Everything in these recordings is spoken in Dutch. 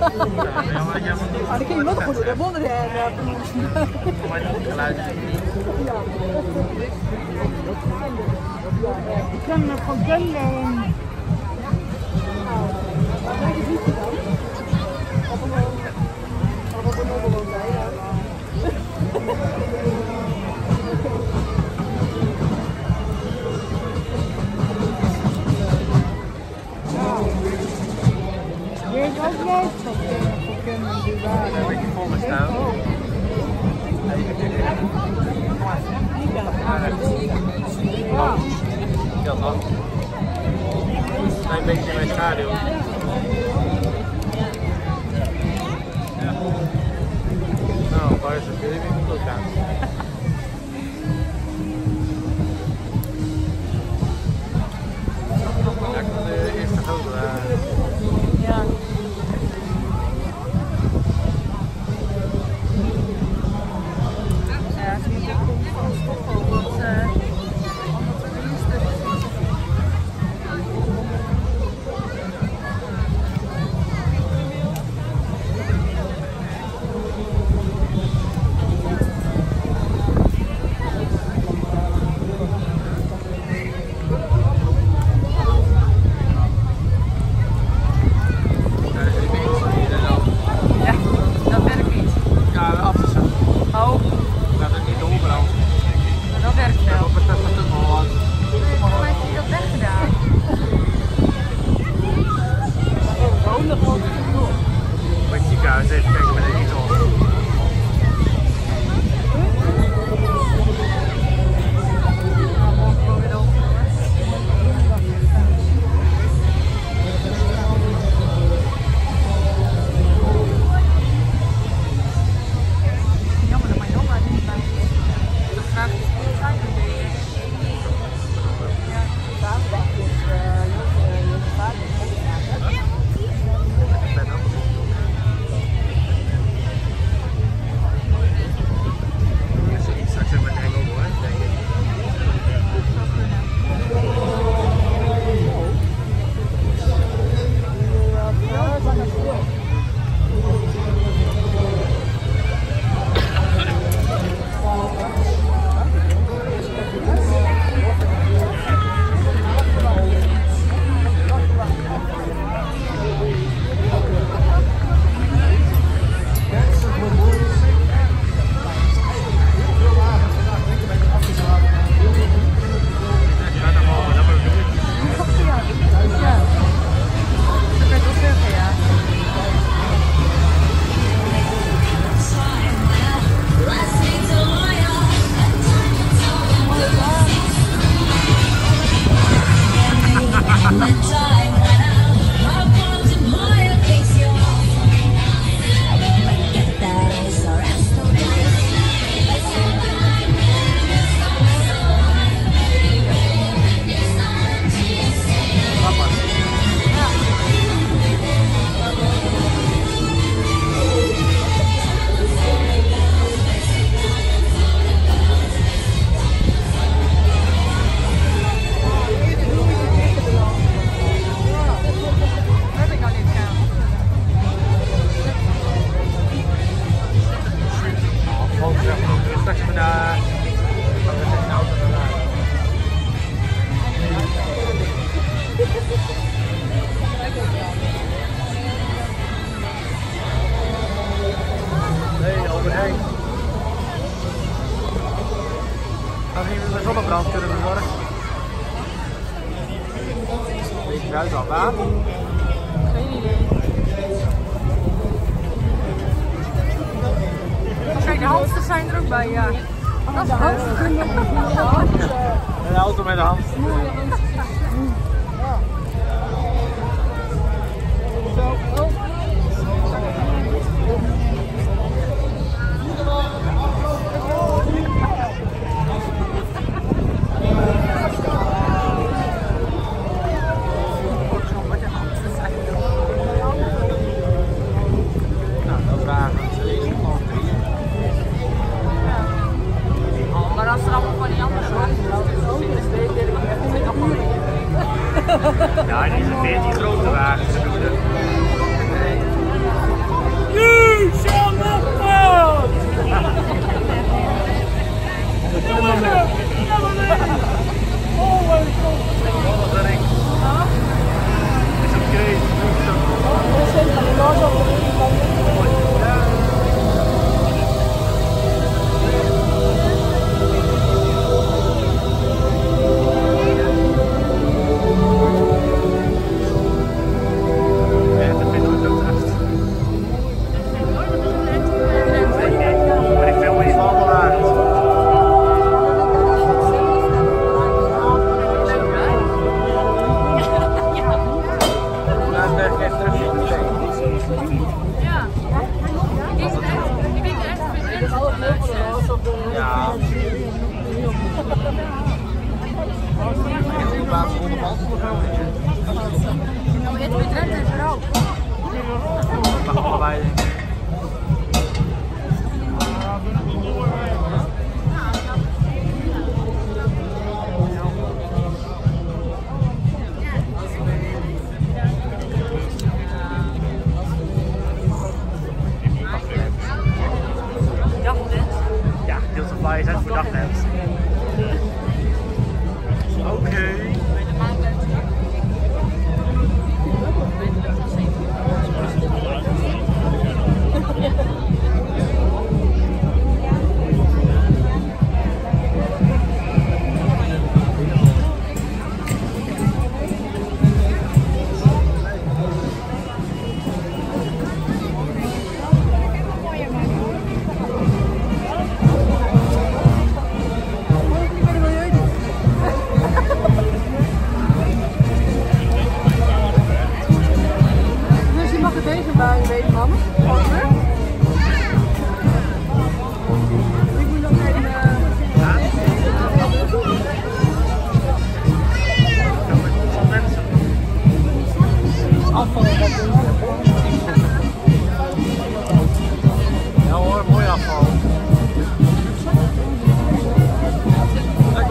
Maar dan kun je wel goed doen. Dat wonder hij. Maar het geluid is Ik kan me van kennen die een waren. beetje vol me staan. Ja. Ja, nog. Een klein beetje mijn schaduw. Nou, waar is het? Jullie Hey. Als jullie de zonnebrand kunnen bezorgen. Deze huis al waar. Geen idee. Kijk, de hamsters zijn er ook bij, ja. Dat is hamster. Een auto met de hamster.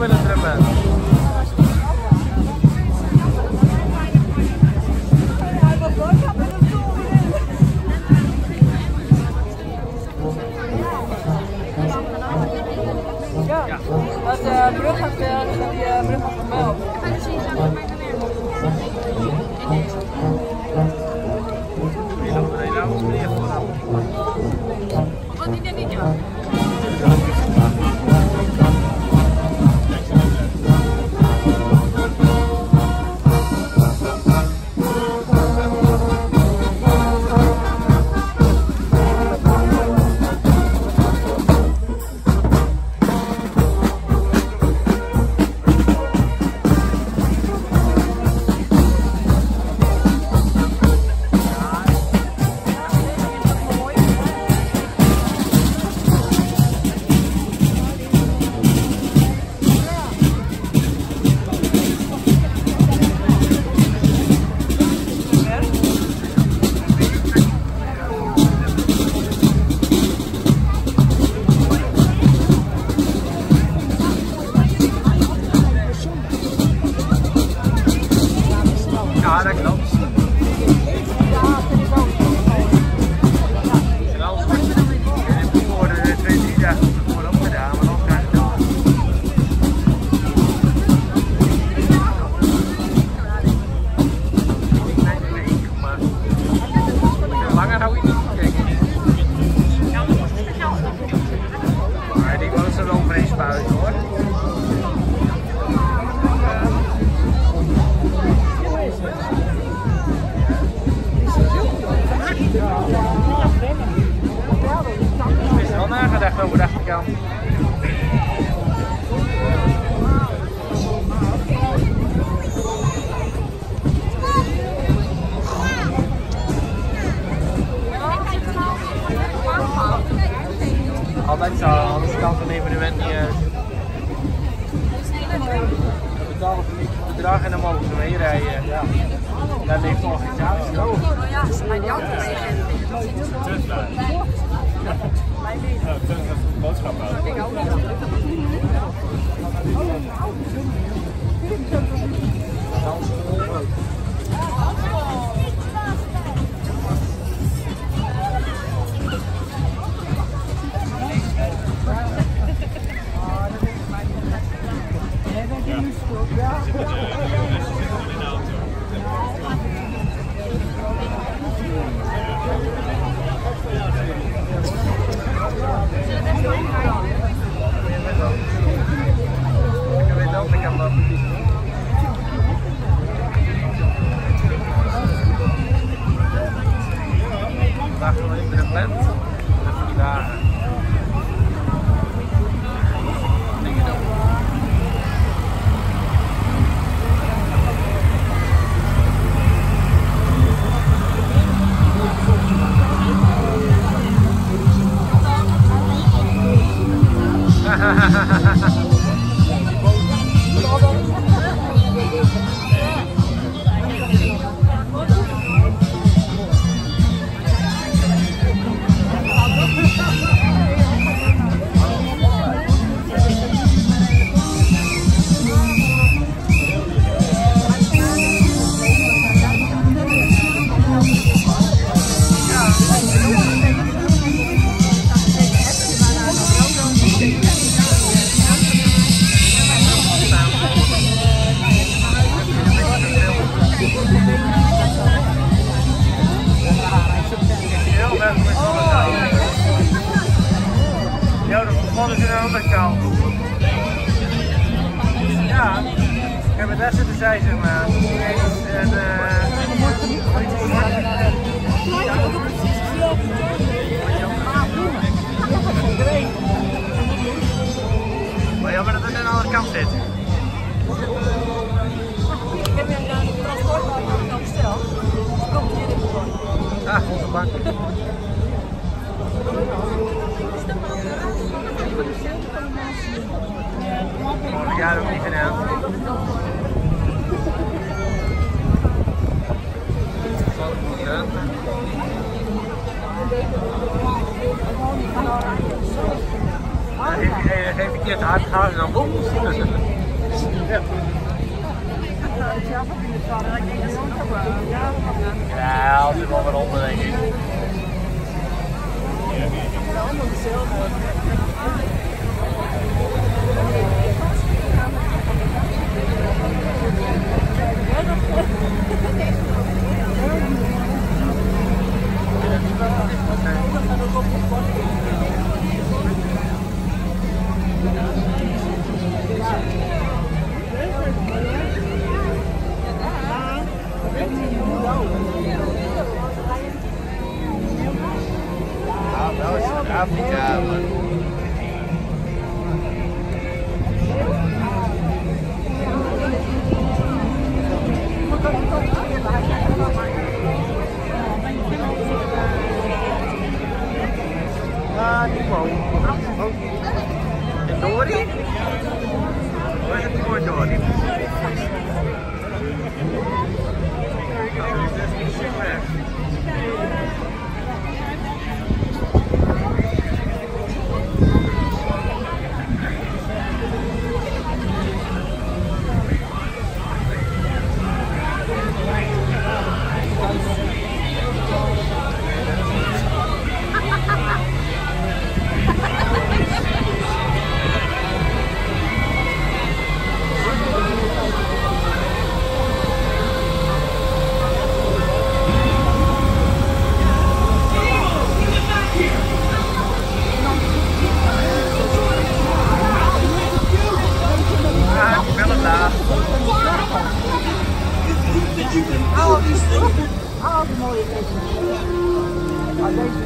joven entre más.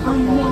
Al